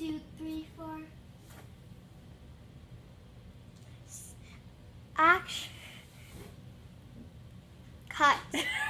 two, three, four. Action. Cut.